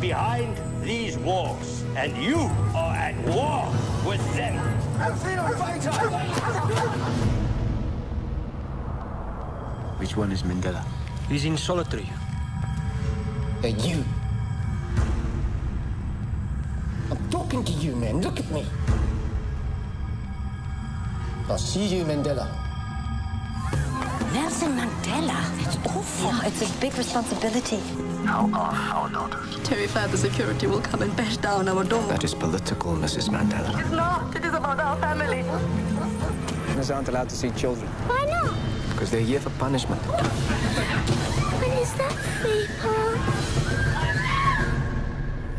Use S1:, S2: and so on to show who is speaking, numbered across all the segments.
S1: behind these walls, and you are at war with them.
S2: Which one is Mandela?
S3: He's in solitary.
S4: And you. I'm talking to you, man. Look at me. I'll see you, Mandela.
S5: Nelson Mandela. It's awful.
S6: Yeah, it's a big responsibility.
S2: How are our daughters?
S6: Terrified the security will come and bash down our door.
S2: That is political, Mrs. Mandela.
S6: It's not. It is about our family.
S2: Foreigners aren't allowed to see children
S5: Why not?
S2: because they're here for punishment.
S5: What is that, people?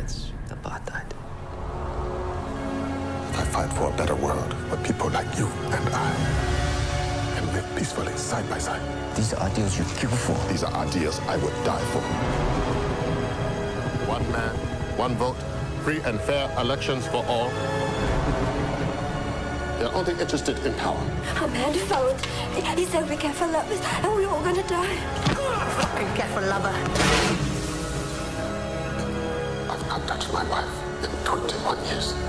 S2: It's apartheid.
S7: I fight for a better world where people like you and I can live peacefully side by side.
S2: These are ideals you kill for.
S7: These are ideas I would die for. One man, one vote, free and fair elections for all. They're only interested in power.
S8: A man found. He said we care for lovers, and we're all gonna die.
S6: Fucking kaffir, lover.
S7: I've not touched my wife in 21 years.